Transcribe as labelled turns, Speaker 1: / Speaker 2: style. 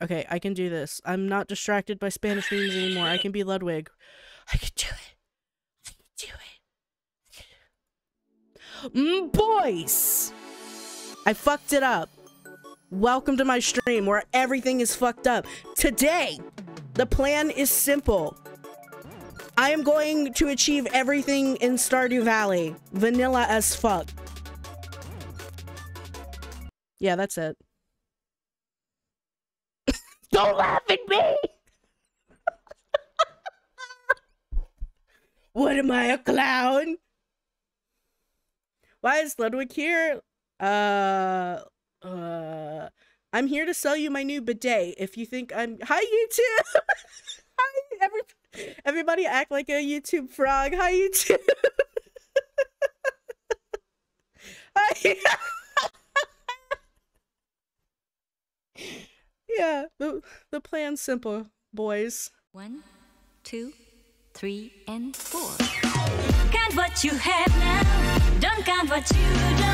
Speaker 1: Okay, I can do this. I'm not distracted by Spanish memes anymore. I can be Ludwig. I can do it. I can do it. Mm, boys! I fucked it up. Welcome to my stream where everything is fucked up. Today, the plan is simple. I am going to achieve everything in Stardew Valley. Vanilla as fuck. Yeah, that's it. Don't laugh at me! what am I, a clown? Why is Ludwig here? Uh, uh, I'm here to sell you my new bidet. If you think I'm, hi YouTube. hi every, everybody, act like a YouTube frog. Hi YouTube. hi. yeah, the the plan's simple, boys.
Speaker 2: One, two, three, and four. Count what you have now. Don't count what you don't.